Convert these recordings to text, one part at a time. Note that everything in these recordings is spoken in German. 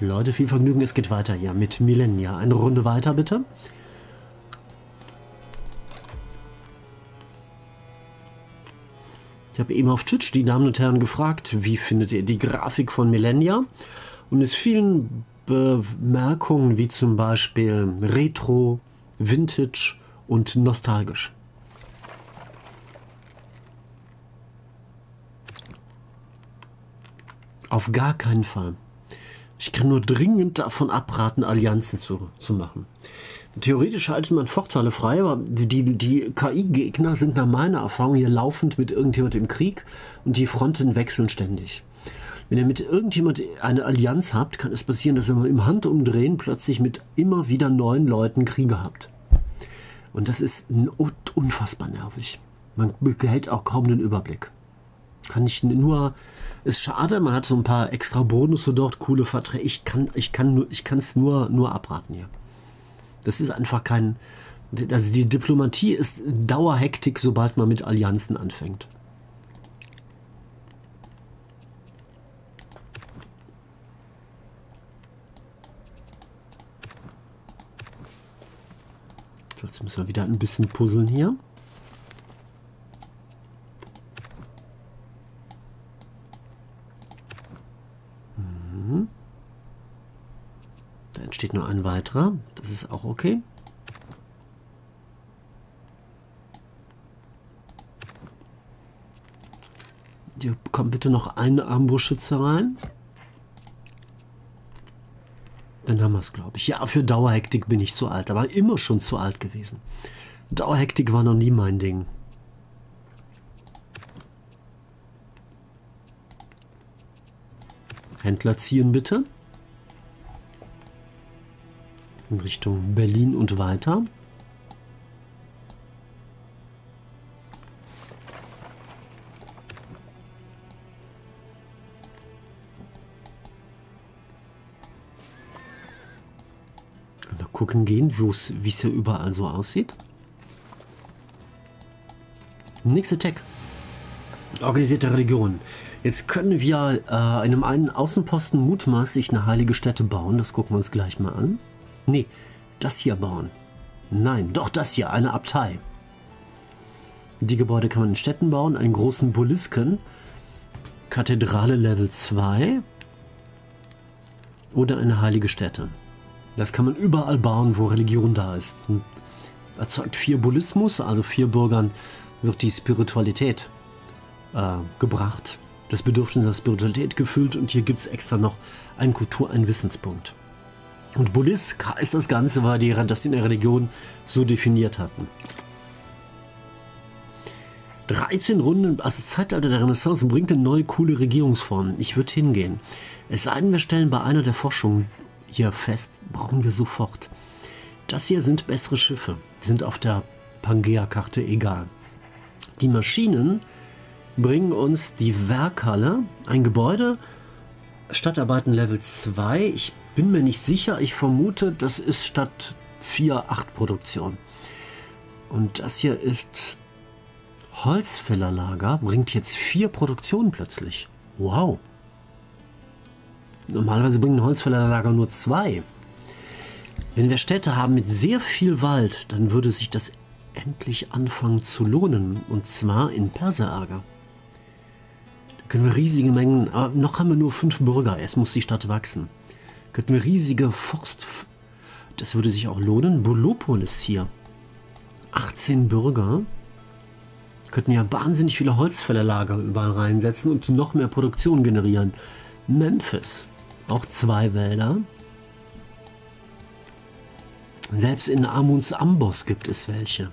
Leute, viel Vergnügen, es geht weiter hier mit Millennia. Eine Runde weiter, bitte. Ich habe eben auf Twitch die Damen und Herren gefragt, wie findet ihr die Grafik von Millennia? Und es fielen Bemerkungen wie zum Beispiel Retro, Vintage und nostalgisch. Auf gar keinen Fall. Ich kann nur dringend davon abraten, Allianzen zu, zu machen. Theoretisch schaltet man Vorteile frei, aber die, die, die KI-Gegner sind nach meiner Erfahrung hier laufend mit irgendjemand im Krieg und die Fronten wechseln ständig. Wenn ihr mit irgendjemand eine Allianz habt, kann es passieren, dass ihr im Handumdrehen plötzlich mit immer wieder neuen Leuten Kriege habt. Und das ist unfassbar nervig. Man behält auch kaum den Überblick. Kann ich nur, ist schade, man hat so ein paar extra Bonusse dort, coole Verträge. Ich kann, ich kann nur, ich kann es nur, nur abraten hier. Das ist einfach kein, also die Diplomatie ist Dauerhektik, sobald man mit Allianzen anfängt. So, jetzt müssen wir wieder ein bisschen puzzeln hier. Da entsteht nur ein weiterer. Das ist auch okay. Hier kommt bitte noch eine Armbrustschütze rein. Dann haben wir es, glaube ich. Ja, für Dauerhektik bin ich zu alt, aber immer schon zu alt gewesen. Dauerhektik war noch nie mein Ding. Händler ziehen bitte. In Richtung Berlin und weiter. gucken gehen, wie es hier überall so aussieht. Nächste Tech. Organisierte Religion. Jetzt können wir äh, einem einen Außenposten mutmaßlich eine heilige Stätte bauen. Das gucken wir uns gleich mal an. Nee, das hier bauen. Nein, doch das hier, eine Abtei. Die Gebäude kann man in Städten bauen. Einen großen Bulisken. Kathedrale Level 2. Oder eine heilige Stätte. Das kann man überall bauen, wo Religion da ist. Erzeugt vier Bullismus, also vier Bürgern wird die Spiritualität äh, gebracht, das Bedürfnis nach Spiritualität gefüllt und hier gibt es extra noch einen Kultur-, einen Wissenspunkt. Und Bullis ist das Ganze, weil die das in der Religion so definiert hatten. 13 Runden, also Zeitalter der Renaissance, bringt eine neue coole Regierungsform. Ich würde hingehen. Es sei denn, wir stellen bei einer der Forschungen hier fest, brauchen wir sofort. Das hier sind bessere Schiffe. Die sind auf der Pangea-Karte egal. Die Maschinen bringen uns die Werkhalle, ein Gebäude, Stadtarbeiten Level 2. Ich bin mir nicht sicher, ich vermute, das ist Stadt 4, 8 Produktion. Und das hier ist Holzfällerlager, bringt jetzt vier Produktionen plötzlich. Wow. Normalerweise bringen Holzfällerlager nur zwei. Wenn wir Städte haben mit sehr viel Wald, dann würde sich das endlich anfangen zu lohnen. Und zwar in Perserärger. Da können wir riesige Mengen, aber noch haben wir nur fünf Bürger, es muss die Stadt wachsen. Könnten wir riesige Forst... Das würde sich auch lohnen. Bolopolis hier. 18 Bürger. Könnten ja wahnsinnig viele Holzfällerlager überall reinsetzen und noch mehr Produktion generieren. Memphis. Auch zwei Wälder. Selbst in Amuns Amboss gibt es welche.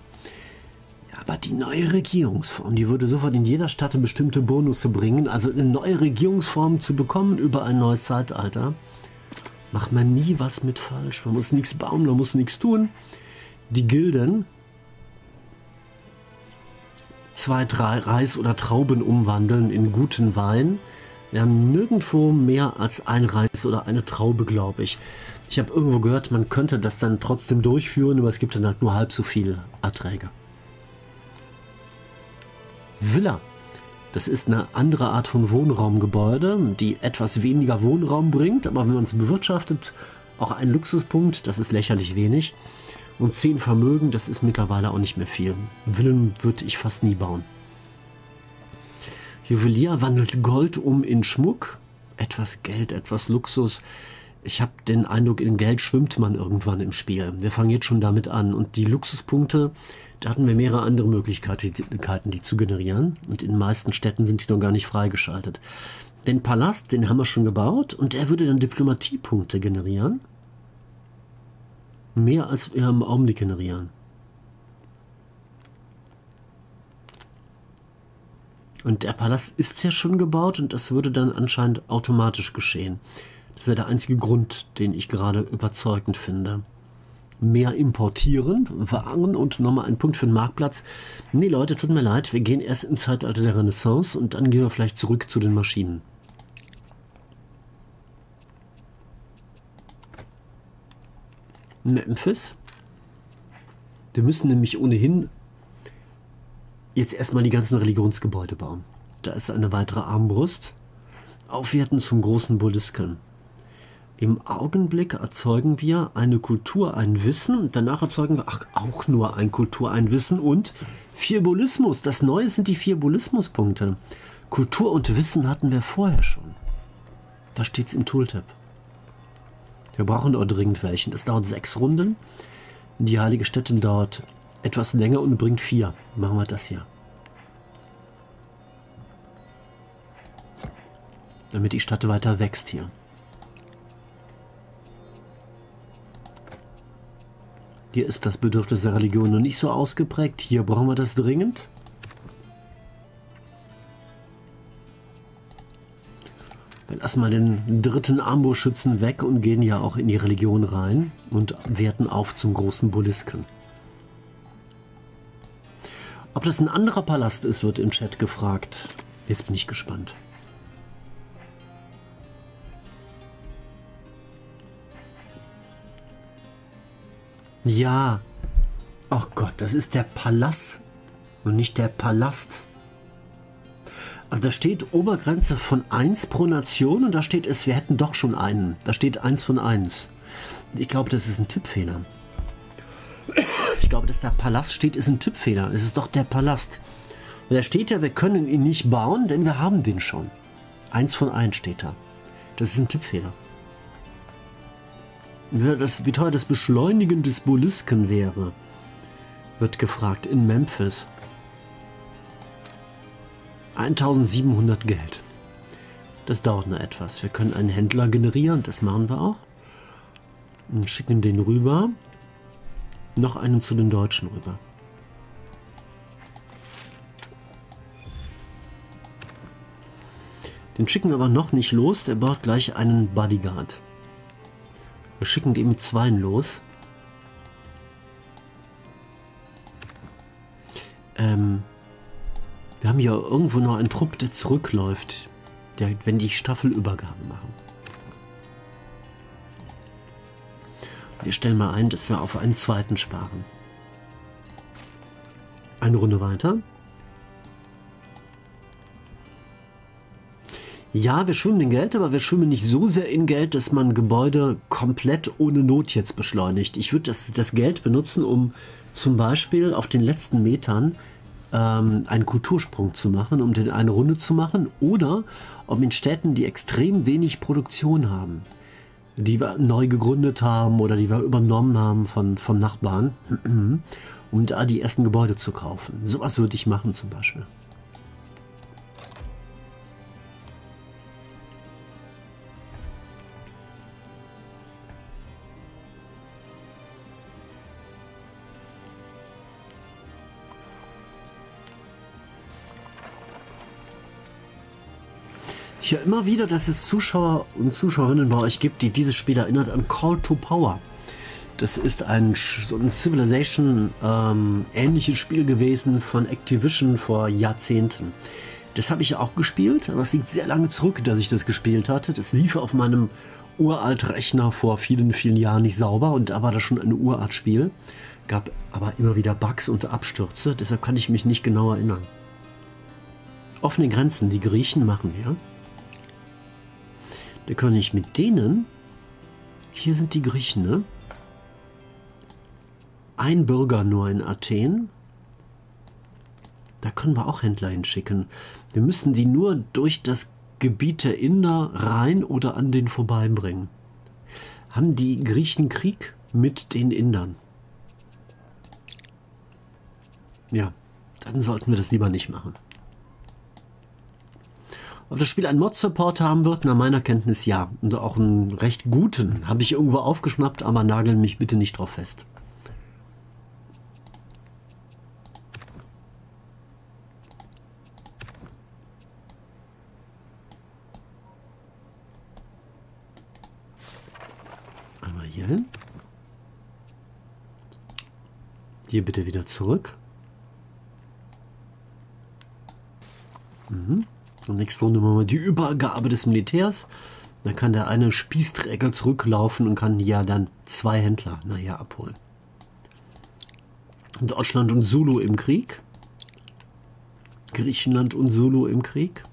Aber die neue Regierungsform, die würde sofort in jeder Stadt bestimmte Bonusse bringen. Also eine neue Regierungsform zu bekommen über ein neues Zeitalter, macht man nie was mit falsch. Man muss nichts bauen, man muss nichts tun. Die Gilden, zwei, drei Reis oder Trauben umwandeln in guten Wein wir haben nirgendwo mehr als ein Reis oder eine Traube, glaube ich. Ich habe irgendwo gehört, man könnte das dann trotzdem durchführen, aber es gibt dann halt nur halb so viel Erträge. Villa. Das ist eine andere Art von Wohnraumgebäude, die etwas weniger Wohnraum bringt, aber wenn man es bewirtschaftet, auch ein Luxuspunkt, das ist lächerlich wenig. Und zehn Vermögen, das ist mittlerweile auch nicht mehr viel. Villen würde ich fast nie bauen. Juwelier wandelt Gold um in Schmuck. Etwas Geld, etwas Luxus. Ich habe den Eindruck, in Geld schwimmt man irgendwann im Spiel. Wir fangen jetzt schon damit an. Und die Luxuspunkte, da hatten wir mehrere andere Möglichkeiten, die zu generieren. Und in den meisten Städten sind die noch gar nicht freigeschaltet. Den Palast, den haben wir schon gebaut und der würde dann Diplomatiepunkte generieren. Mehr als wir im Augenblick generieren. Und der Palast ist ja schon gebaut und das würde dann anscheinend automatisch geschehen. Das wäre der einzige Grund, den ich gerade überzeugend finde. Mehr importieren, Waren und nochmal ein Punkt für den Marktplatz. Nee, Leute, tut mir leid, wir gehen erst ins Zeitalter der Renaissance und dann gehen wir vielleicht zurück zu den Maschinen. Memphis. Wir müssen nämlich ohnehin jetzt erstmal die ganzen Religionsgebäude bauen. Da ist eine weitere Armbrust. Aufwerten zum großen Buddhisken. Im Augenblick erzeugen wir eine Kultur, ein Wissen. Danach erzeugen wir ach, auch nur ein Kultur, ein Wissen und vier Bullismus. Das Neue sind die vier Bullismuspunkte. Kultur und Wissen hatten wir vorher schon. Da steht es im Tooltip. Wir brauchen auch dringend welchen. Das dauert sechs Runden. Die heilige Stätte dauert etwas länger und bringt vier. Machen wir das hier. Damit die Stadt weiter wächst hier. Hier ist das Bedürfnis der Religion noch nicht so ausgeprägt. Hier brauchen wir das dringend. Wir lassen mal den dritten Armbrustschützen weg und gehen ja auch in die Religion rein und werten auf zum großen Bullisken. Ob das ein anderer Palast ist, wird im Chat gefragt. Jetzt bin ich gespannt. Ja. Ach Gott, das ist der Palast und nicht der Palast. Aber da steht Obergrenze von 1 pro Nation und da steht es, wir hätten doch schon einen. Da steht 1 von 1. Ich glaube, das ist ein Tippfehler. Ich glaube, dass der Palast steht, ist ein Tippfehler. Es ist doch der Palast. Und da steht ja, wir können ihn nicht bauen, denn wir haben den schon. 1 von 1 steht da. Das ist ein Tippfehler. Wie teuer das Beschleunigen des Bulisken wäre, wird gefragt in Memphis. 1700 Geld. Das dauert noch etwas. Wir können einen Händler generieren, das machen wir auch. Und schicken den rüber. Noch einen zu den Deutschen rüber. Den schicken aber noch nicht los, der baut gleich einen Bodyguard. Wir schicken die mit zweien los. Ähm, wir haben hier irgendwo noch einen Trupp, der zurückläuft, der, wenn die Staffelübergaben machen. Wir stellen mal ein, dass wir auf einen zweiten sparen. Eine Runde weiter. Ja, wir schwimmen in Geld, aber wir schwimmen nicht so sehr in Geld, dass man Gebäude komplett ohne Not jetzt beschleunigt. Ich würde das, das Geld benutzen, um zum Beispiel auf den letzten Metern ähm, einen Kultursprung zu machen, um den eine Runde zu machen, oder um in Städten, die extrem wenig Produktion haben, die wir neu gegründet haben oder die wir übernommen haben von, von Nachbarn, um da die ersten Gebäude zu kaufen. Sowas würde ich machen zum Beispiel. Ich höre immer wieder, dass es Zuschauer und Zuschauerinnen bei euch gibt, die dieses Spiel erinnert an Call to Power. Das ist ein, so ein Civilization ähm, Spiel gewesen von Activision vor Jahrzehnten. Das habe ich auch gespielt, aber es liegt sehr lange zurück, dass ich das gespielt hatte. Das lief auf meinem uralt Rechner vor vielen, vielen Jahren nicht sauber und da war das schon ein uralt Spiel. Gab aber immer wieder Bugs und Abstürze, deshalb kann ich mich nicht genau erinnern. offene Grenzen. Die Griechen machen wir. Da kann ich mit denen. Hier sind die Griechen, ne? Ein Bürger nur in Athen. Da können wir auch Händler hinschicken. Wir müssen die nur durch das Gebiet der Inder rein oder an den vorbeibringen. Haben die Griechen Krieg mit den Indern? Ja, dann sollten wir das lieber nicht machen. Ob das Spiel einen Mod-Support haben wird, nach meiner Kenntnis ja. Und auch einen recht guten. Habe ich irgendwo aufgeschnappt, aber nageln mich bitte nicht drauf fest. Einmal hier hin. Hier bitte wieder zurück. Und nächste Runde machen wir die Übergabe des Militärs. Dann kann der eine Spießträger zurücklaufen und kann ja dann zwei Händler nachher abholen. Deutschland und Zulu im Krieg. Griechenland und Zulu im Krieg.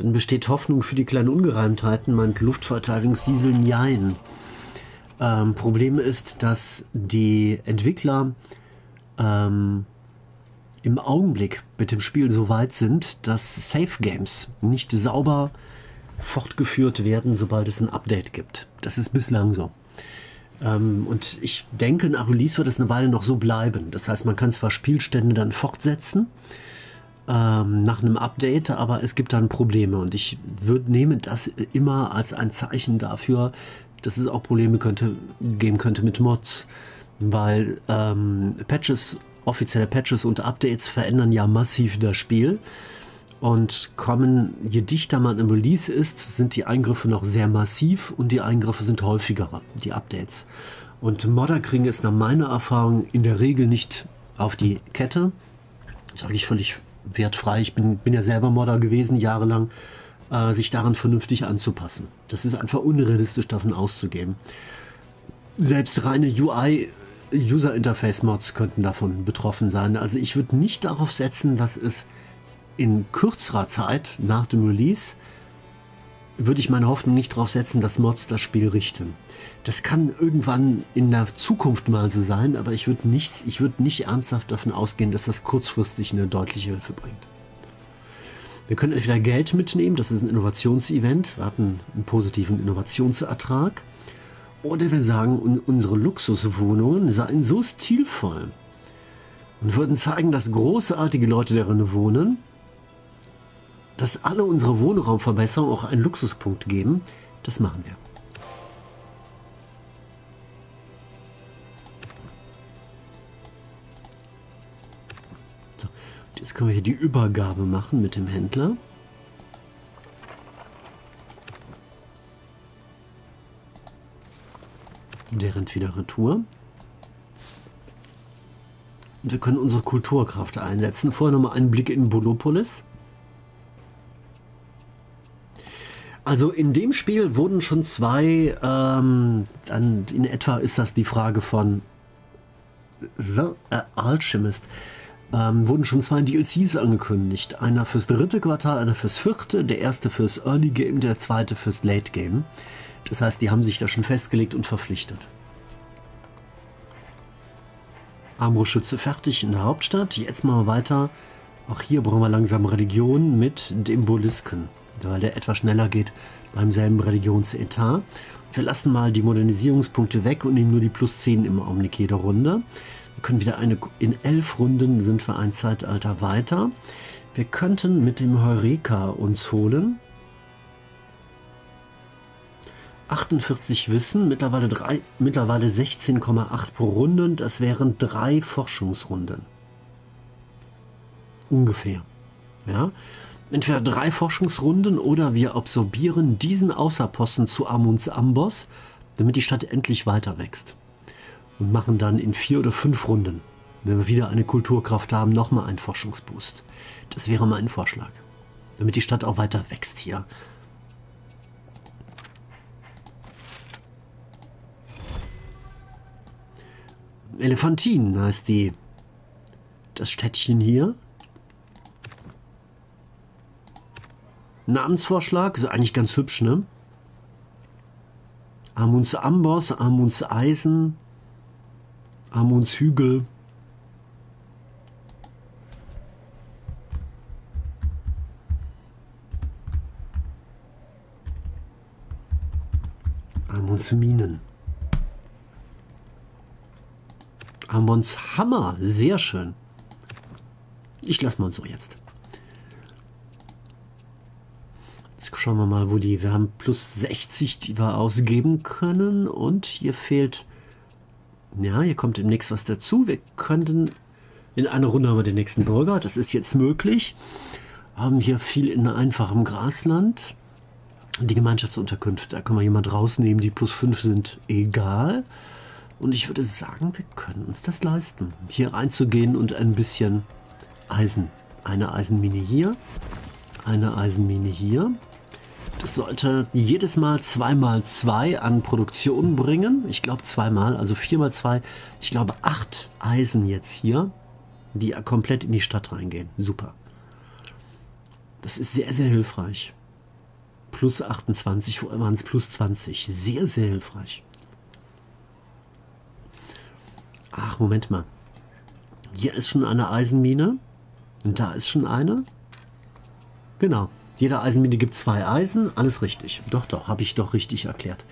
Dann besteht Hoffnung für die kleinen Ungereimtheiten, meint Luftverteidigungsdiesel Nein. Ähm, Problem ist, dass die Entwickler ähm, im Augenblick mit dem Spiel so weit sind, dass Safe Games nicht sauber fortgeführt werden, sobald es ein Update gibt. Das ist bislang so. Ähm, und ich denke, nach Release wird es eine Weile noch so bleiben. Das heißt, man kann zwar Spielstände dann fortsetzen, ähm, nach einem Update, aber es gibt dann Probleme und ich würde nehmen das immer als ein Zeichen dafür, dass es auch Probleme könnte, geben könnte mit Mods, weil ähm, Patches, offizielle Patches und Updates verändern ja massiv das Spiel und kommen, je dichter man im Release ist, sind die Eingriffe noch sehr massiv und die Eingriffe sind häufiger, die Updates. Und Modder kriegen es nach meiner Erfahrung in der Regel nicht auf die Kette. Sage ich völlig wertfrei, ich bin, bin ja selber Modder gewesen, jahrelang, äh, sich daran vernünftig anzupassen. Das ist einfach unrealistisch davon auszugehen. Selbst reine UI, User Interface Mods könnten davon betroffen sein. Also ich würde nicht darauf setzen, dass es in kürzerer Zeit nach dem Release würde ich meine Hoffnung nicht darauf setzen, dass Mods das Spiel richten. Das kann irgendwann in der Zukunft mal so sein, aber ich würde nichts, ich würde nicht ernsthaft davon ausgehen, dass das kurzfristig eine deutliche Hilfe bringt. Wir können entweder Geld mitnehmen, das ist ein Innovationsevent, wir hatten einen positiven Innovationsertrag, oder wir sagen, unsere Luxuswohnungen seien so stilvoll und würden zeigen, dass großartige Leute darin wohnen, dass alle unsere Wohnraumverbesserungen auch einen Luxuspunkt geben. Das machen wir. So, jetzt können wir hier die Übergabe machen mit dem Händler. Der rennt wieder retour. Und wir können unsere Kulturkraft einsetzen. Vorher nochmal einen Blick in Bolopolis. Also in dem Spiel wurden schon zwei, ähm, in etwa ist das die Frage von The Alchemist, ähm, wurden schon zwei DLCs angekündigt. Einer fürs dritte Quartal, einer fürs vierte, der erste fürs Early Game, der zweite fürs Late Game. Das heißt, die haben sich da schon festgelegt und verpflichtet. Armbrustschütze fertig in der Hauptstadt. Jetzt mal weiter. Auch hier brauchen wir langsam Religion mit dem Bulisken weil der etwas schneller geht beim selben Religionsetat. Wir lassen mal die Modernisierungspunkte weg und nehmen nur die plus 10 im Augenblick jede Runde. Wir können wieder eine, in elf Runden sind wir ein Zeitalter weiter. Wir könnten mit dem Heureka uns holen. 48 Wissen, mittlerweile, mittlerweile 16,8 pro Runde. Das wären drei Forschungsrunden. Ungefähr. Ja, Entweder drei Forschungsrunden oder wir absorbieren diesen Außerposten zu Amunds Amboss, damit die Stadt endlich weiter wächst. Und machen dann in vier oder fünf Runden, wenn wir wieder eine Kulturkraft haben, nochmal einen Forschungsboost. Das wäre mein Vorschlag. Damit die Stadt auch weiter wächst hier. Elefantin heißt die. Das Städtchen hier. Namensvorschlag, ist eigentlich ganz hübsch, ne? Amunds Amboss, Amunds Eisen, Amunds Hügel. Amunds Minen. Amunds Hammer, sehr schön. Ich lasse mal so jetzt. Jetzt schauen wir mal, wo die. Wir haben plus 60, die wir ausgeben können. Und hier fehlt. Ja, hier kommt demnächst was dazu. Wir könnten. In einer Runde haben wir den nächsten Bürger. Das ist jetzt möglich. Haben hier viel in einfachem Grasland. Die Gemeinschaftsunterkünfte, da können wir jemand rausnehmen, die plus 5 sind, egal. Und ich würde sagen, wir können uns das leisten, hier reinzugehen und ein bisschen Eisen. Eine Eisenmine hier, eine Eisenmine hier. Das sollte jedes Mal zweimal zwei an Produktion bringen. Ich glaube zweimal, also viermal zwei. Ich glaube acht Eisen jetzt hier, die komplett in die Stadt reingehen. Super. Das ist sehr, sehr hilfreich. Plus 28, vorher waren es plus 20. Sehr, sehr hilfreich. Ach, Moment mal. Hier ist schon eine Eisenmine. Und da ist schon eine. Genau. Jeder Eisenmine gibt zwei Eisen, alles richtig. Doch, doch, habe ich doch richtig erklärt.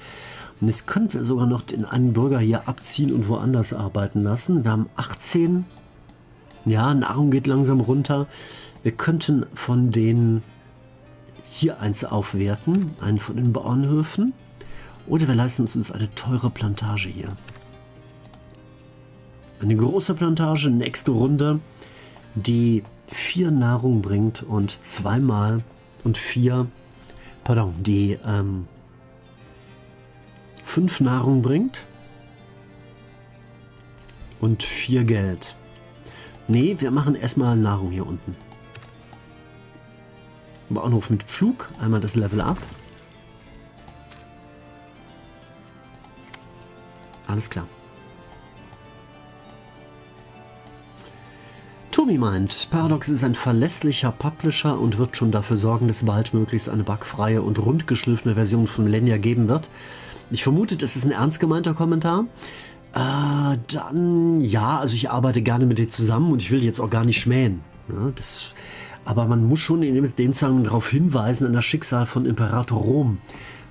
Und jetzt könnten wir sogar noch den einen Bürger hier abziehen und woanders arbeiten lassen. Wir haben 18. Ja, Nahrung geht langsam runter. Wir könnten von den hier eins aufwerten, einen von den Bauernhöfen. Oder wir leisten uns eine teure Plantage hier. Eine große Plantage, nächste Runde, die vier Nahrung bringt und zweimal und vier, pardon, die ähm, fünf Nahrung bringt und vier Geld. Nee, wir machen erstmal Nahrung hier unten. Bahnhof mit Pflug, einmal das Level up. Alles klar. Meint, Paradox ist ein verlässlicher Publisher und wird schon dafür sorgen, dass bald möglichst eine bugfreie und rundgeschliffene Version von Lenya geben wird. Ich vermute, das ist ein ernst gemeinter Kommentar. Äh, dann, ja, also ich arbeite gerne mit dir zusammen und ich will jetzt auch gar nicht schmähen. Ne? Das, aber man muss schon in dem Zusammenhang darauf hinweisen, an das Schicksal von Imperator Rom.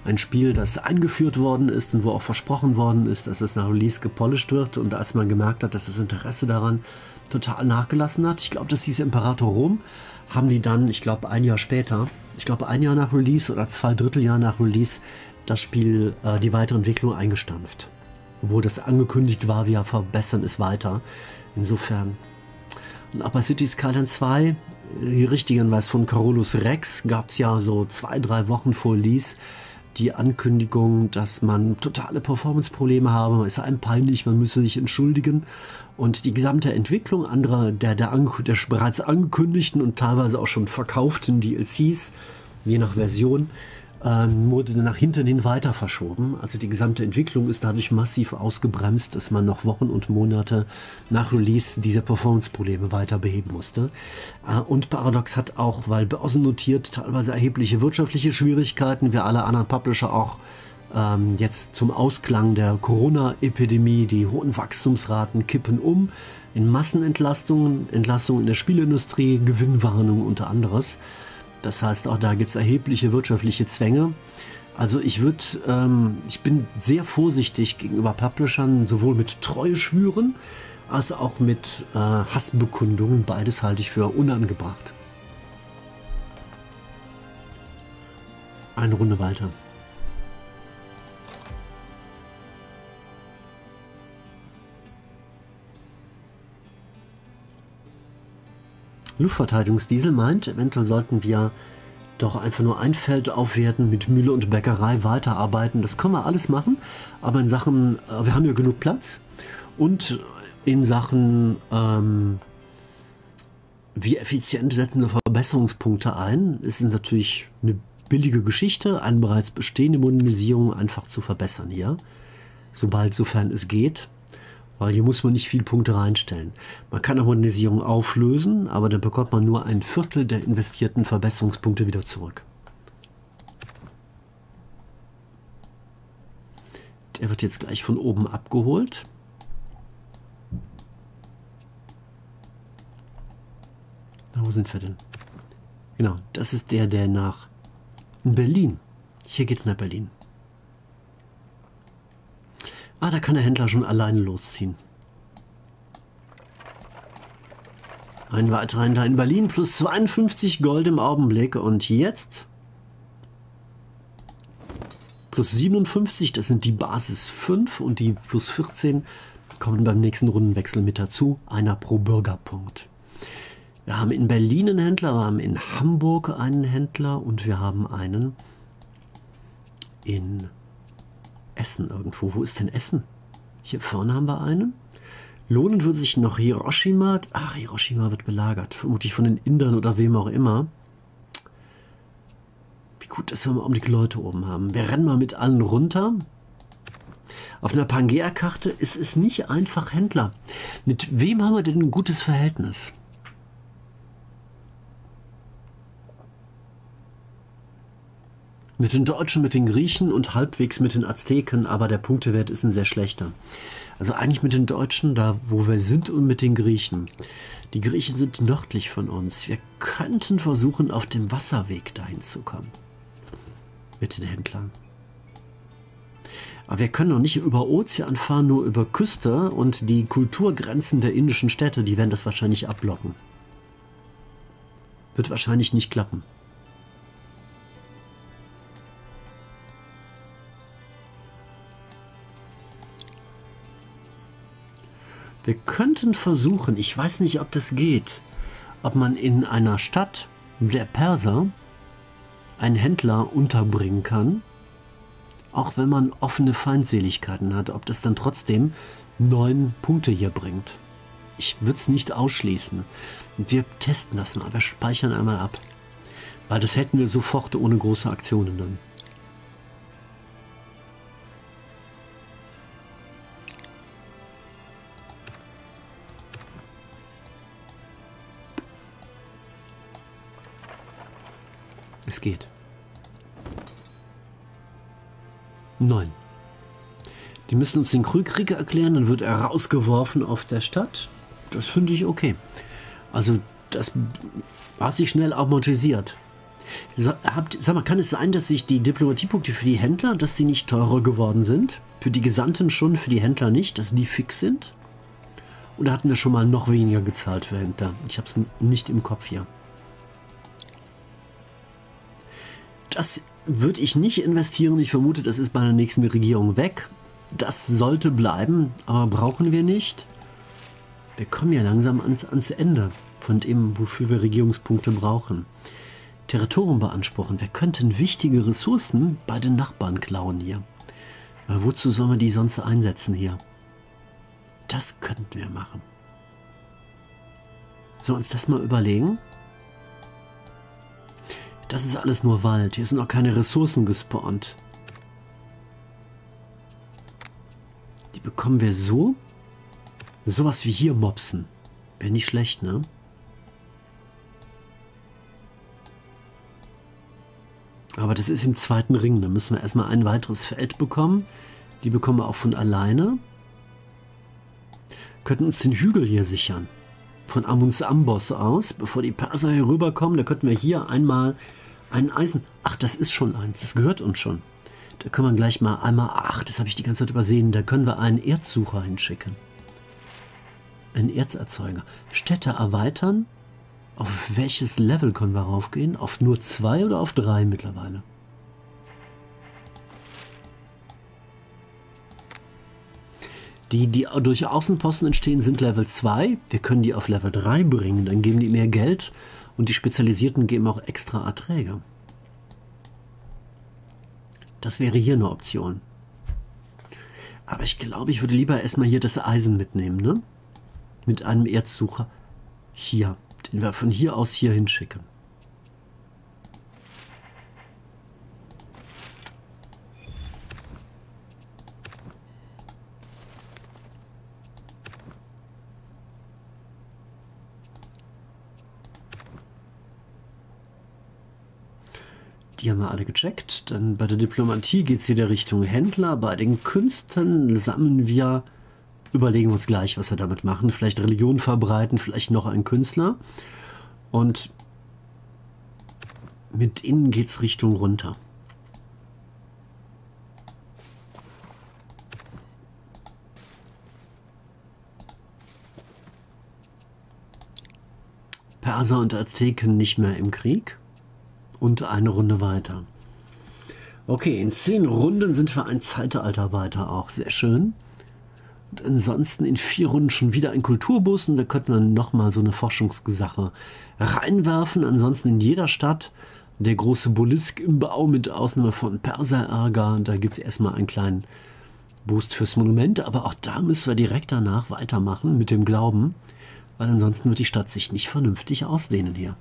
Ein Spiel, das eingeführt worden ist und wo auch versprochen worden ist, dass es nach Release gepolished wird. Und als man gemerkt hat, dass das Interesse daran total nachgelassen hat. Ich glaube, das hieß Imperator Rom. Haben die dann, ich glaube, ein Jahr später, ich glaube, ein Jahr nach Release oder zwei Dritteljahr nach Release, das Spiel, äh, die weitere Entwicklung eingestampft. Obwohl das angekündigt war, wir verbessern es weiter. Insofern. Und bei City Skyline 2, die richtigen was von Carolus Rex, gab es ja so zwei, drei Wochen vor Release die Ankündigung, dass man totale Performance-Probleme habe, man ist einem peinlich, man müsse sich entschuldigen. Und die gesamte Entwicklung anderer der, der, der bereits angekündigten und teilweise auch schon verkauften DLCs, je nach Version, ähm, wurde nach hinten hin weiter verschoben. Also die gesamte Entwicklung ist dadurch massiv ausgebremst, dass man noch Wochen und Monate nach Release diese Performance-Probleme weiter beheben musste. Äh, und Paradox hat auch, weil börsennotiert, teilweise erhebliche wirtschaftliche Schwierigkeiten, wie alle anderen Publisher auch ähm, jetzt zum Ausklang der Corona-Epidemie, die hohen Wachstumsraten kippen um in Massenentlastungen, Entlastungen in der Spielindustrie, Gewinnwarnung unter anderes. Das heißt, auch da gibt es erhebliche wirtschaftliche Zwänge. Also ich würde, ähm, ich bin sehr vorsichtig gegenüber Publishern, sowohl mit Treueschwüren als auch mit äh, Hassbekundungen. Beides halte ich für unangebracht. Eine Runde weiter. Luftverteidigungsdiesel meint, eventuell sollten wir doch einfach nur ein Feld aufwerten, mit Mühle und Bäckerei weiterarbeiten. Das können wir alles machen, aber in Sachen, äh, wir haben ja genug Platz und in Sachen, ähm, wie effizient setzen wir Verbesserungspunkte ein, ist es natürlich eine billige Geschichte, eine bereits bestehende Modernisierung einfach zu verbessern hier, sobald, sofern es geht. Weil hier muss man nicht viel Punkte reinstellen. Man kann eine Modernisierung auflösen, aber dann bekommt man nur ein Viertel der investierten Verbesserungspunkte wieder zurück. Der wird jetzt gleich von oben abgeholt. Na, wo sind wir denn? Genau, das ist der, der nach Berlin. Hier geht's nach Berlin. Ah, da kann der Händler schon alleine losziehen. Ein weiterer Händler in Berlin plus 52 Gold im Augenblick. Und jetzt plus 57, das sind die Basis 5 und die plus 14 kommen beim nächsten Rundenwechsel mit dazu. Einer pro Bürgerpunkt. Wir haben in Berlin einen Händler, wir haben in Hamburg einen Händler und wir haben einen in Essen irgendwo. Wo ist denn Essen? Hier vorne haben wir einen. Lohnen würde sich noch Hiroshima. Ach, Hiroshima wird belagert. Vermutlich von den Indern oder wem auch immer. Wie gut, dass wir im Augenblick Leute oben haben. Wir rennen mal mit allen runter. Auf einer Pangea-Karte ist es nicht einfach Händler. Mit wem haben wir denn ein gutes Verhältnis? Mit den Deutschen, mit den Griechen und halbwegs mit den Azteken, aber der Punktewert ist ein sehr schlechter. Also eigentlich mit den Deutschen, da wo wir sind, und mit den Griechen. Die Griechen sind nördlich von uns. Wir könnten versuchen, auf dem Wasserweg dahin zu kommen. Mit den Händlern. Aber wir können noch nicht über Ozean fahren, nur über Küste und die Kulturgrenzen der indischen Städte, die werden das wahrscheinlich abblocken. Wird wahrscheinlich nicht klappen. Wir könnten versuchen, ich weiß nicht, ob das geht, ob man in einer Stadt der Perser einen Händler unterbringen kann, auch wenn man offene Feindseligkeiten hat, ob das dann trotzdem neun Punkte hier bringt. Ich würde es nicht ausschließen. Wir testen das mal, wir speichern einmal ab. Weil das hätten wir sofort ohne große Aktionen dann. Es geht. Neun. Die müssen uns den Krieg erklären, dann wird er rausgeworfen auf der Stadt. Das finde ich okay. Also das hat sich schnell amortisiert. Sag mal, kann es sein, dass sich die Diplomatiepunkte für die Händler, dass die nicht teurer geworden sind? Für die Gesandten schon, für die Händler nicht, dass die fix sind? Oder hatten wir schon mal noch weniger gezahlt für Händler? Ich habe es nicht im Kopf hier. Das würde ich nicht investieren. Ich vermute, das ist bei der nächsten Regierung weg. Das sollte bleiben, aber brauchen wir nicht. Wir kommen ja langsam ans, ans Ende von dem, wofür wir Regierungspunkte brauchen. Territorium beanspruchen. Wir könnten wichtige Ressourcen bei den Nachbarn klauen hier. Aber wozu sollen wir die sonst einsetzen hier? Das könnten wir machen. So uns das mal überlegen? Das ist alles nur Wald. Hier sind auch keine Ressourcen gespawnt. Die bekommen wir so. Sowas wie hier mopsen. Wäre nicht schlecht, ne? Aber das ist im zweiten Ring. Da müssen wir erstmal ein weiteres Feld bekommen. Die bekommen wir auch von alleine. Könnten uns den Hügel hier sichern. Von Amuns Amboss aus, bevor die Perser hier rüberkommen. Da könnten wir hier einmal ein Eisen. Ach, das ist schon eins. Das gehört uns schon. Da können wir gleich mal einmal. Ach, das habe ich die ganze Zeit übersehen. Da können wir einen Erzsucher hinschicken. Einen Erzerzeuger. Städte erweitern. Auf welches Level können wir raufgehen? Auf nur zwei oder auf drei mittlerweile? Die, die durch Außenposten entstehen, sind Level 2. Wir können die auf Level 3 bringen. Dann geben die mehr Geld und die Spezialisierten geben auch extra Erträge. Das wäre hier eine Option. Aber ich glaube, ich würde lieber erstmal hier das Eisen mitnehmen, ne? Mit einem Erzsucher. Hier, den wir von hier aus hier hinschicken. Die haben wir alle gecheckt. Dann bei der Diplomatie geht es wieder Richtung Händler. Bei den Künsten sammeln wir, überlegen uns gleich, was wir damit machen. Vielleicht Religion verbreiten, vielleicht noch ein Künstler. Und mit innen geht es Richtung runter. Perser und Azteken nicht mehr im Krieg und eine Runde weiter. Okay, in zehn Runden sind wir ein Zeitalter weiter auch. Sehr schön. Und ansonsten in vier Runden schon wieder ein Kulturbus und da könnten wir nochmal so eine Forschungssache reinwerfen. Ansonsten in jeder Stadt der große Bolisk im Bau mit Ausnahme von Perserärger. Da gibt es erstmal einen kleinen Boost fürs Monument, aber auch da müssen wir direkt danach weitermachen mit dem Glauben, weil ansonsten wird die Stadt sich nicht vernünftig ausdehnen hier.